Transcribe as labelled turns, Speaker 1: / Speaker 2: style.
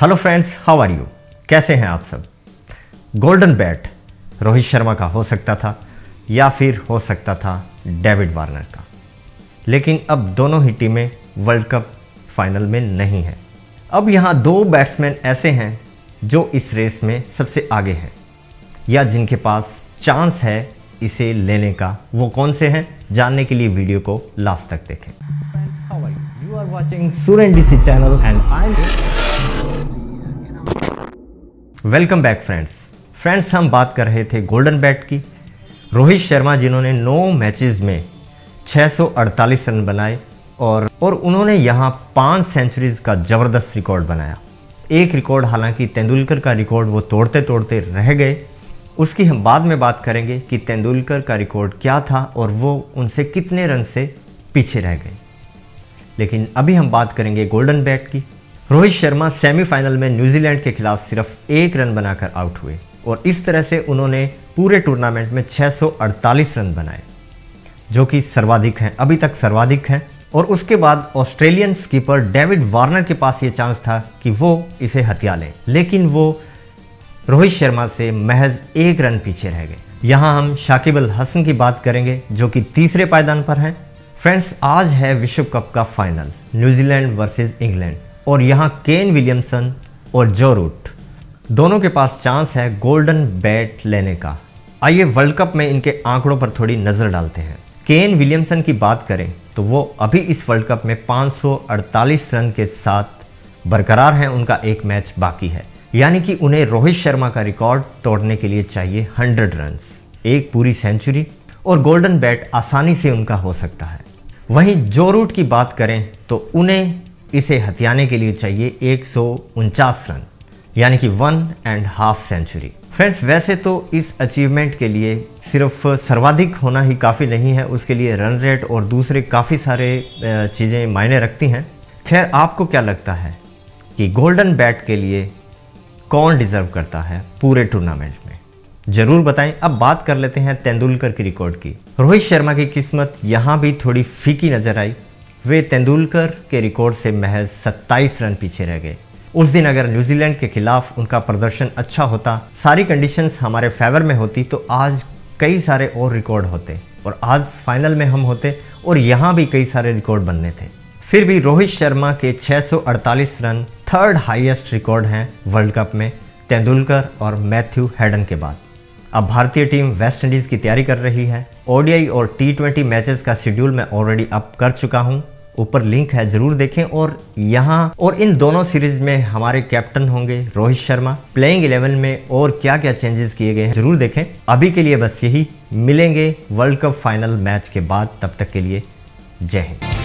Speaker 1: Hello friends how are you कैसे हैं आप सब? गोल्डन बैट रोहित शर्मा का हो सकता था, या फिर हो सकता था डेविड वार्नर का। लेकिन अब दोनों ही टीमें वर्ल्ड कप फाइनल में नहीं हैं। अब यहाँ दो बैट्समैन ऐसे हैं जो इस रेस में सबसे आगे हैं, या जिनके पास चांस है इसे लेने का। वो कौन से हैं? जानने के लिए वीडियो को लास्ट तक देखें। Watching Suren DC channel and I'm welcome back friends friends हम बात कर रहे थे गोल्डन बैट की। रोहित शर्मा जिन्होंने नौ मैचेस में 648 रन बनाए और और उन्होंने यहाँ पाँच सेंचुरीज का ज़बरदस्त रिकॉर्ड बनाया। एक रिकॉर्ड हालाँकि तेंदुलकर का रिकॉर्ड वो तोड़ते तोड़ते रह गए। उसकी हम बाद में बात करेंगे कि तेंदुलकर का रिकॉर्ड क्या था और वो उनसे कितने रन से पीछे रह गए। लेकिन अभी हम बात करेंगे गोल्डन बैट की। रोहित शर्मा सेमीफाइनल में न्यूजीलैंड के खिलाफ सिर्फ़ एक रन बनाकर आउट हुए और इस तरह से उन्होंने पूरे टूर्नामेंट में 648 रन बनाए, जो कि सर्वाधिक हैं, अभी तक सर्वाधिक हैं। और उसके बाद ऑस्ट्रेलियन स्कीपर डेविड वार्नर के पास ये चांस था कि वो इसे हथिया लें। लेकिन वो रोहित शर्मा से महज एक रन पीछे रह गए। यहाँ हम शाकिब अल हसन की बात करेंगे, जो कि तीसरे पायदान पर हैं। फ्रेंड्स, आज है विश्व कप का फाइनल, न्यूजीलैंड वर्सेस इंग्लैंड। और यहाँ केन विलियमसन और जो रूट। दोनों के पास चांस है गोल्डन बैट लेने का। आइए वर्ल्ड कप में इनके आंकड़ों पर थोड़ी नज़र डालते हैं। केन विलियमसन की बात करें तो वो अभी इस वर्ल्ड कप में 548 रन के साथ बरकरार हैं, उनका एक मैच बाकी है। यानी कि उन्हें रोहित शर्मा का रिकॉर्ड तोड़ने के लिए चाहिए 100 रन एक पूरी सेंचुरी, और गोल्डन बैट आसानी से उनका हो सकता है। वहीं जो रूट की बात करें तो उन्हें इसे हथियाने के लिए चाहिए एक सौ उनचास रन, यानी कि one and half century friends वैसे तो इस अचीवमेंट के लिए सिर्फ़ सर्वाधिक होना ही काफ़ी नहीं है, उसके लिए रन रेट और दूसरे काफ़ी सारे चीज़ें मायने रखती हैं। खैर, आपको क्या लगता है कि गोल्डन बैट के लिए कौन डिज़र्व करता है पूरे टूर्नामेंट में? ज़रूर बताएँ। अब बात कर लेते हैं तेंदुलकर की रिकॉर्ड की। रोहित शर्मा की किस्मत, यहाँ भी थोड़ी फीकी नज़र आई। वे तेंदुलकर के रिकॉर्ड से महज 27 रन पीछे रह गए। उस दिन अगर न्यूजीलैंड के खिलाफ उनका प्रदर्शन अच्छा होता, सारी कंडीशंस हमारे फेवर में होती तो आज कई सारे और रिकॉर्ड होते और आज फाइनल में हम होते और यहाँ भी कई सारे रिकॉर्ड बनने थे। फिर भी रोहित शर्मा के 648 रन थर्ड हाईएस्ट रिकॉर्ड हैं वर्ल्ड कप में, तेंदुलकर और मैथ्यू हेडन के बाद। अब भारतीय टीम वेस्ट इंडीज़ की तैयारी कर रही है। ओडीआई और टी ट्वेंटी मैचेस का शेड्यूल मैं ऑलरेडी अप कर चुका हूँ। ऊपर लिंक है, ज़रूर देखें और यहाँ और इन दोनों सीरीज़ में हमारे कैप्टन होंगे रोहित शर्मा। प्लेइंग इलेवन में और क्या क्या चेंजेस किए गए हैं, ज़रूर देखें। अभी के लिए बस यही। मिलेंगे वर्ल्ड कप फाइनल मैच के बाद। तब तक के लिए जय हिंद।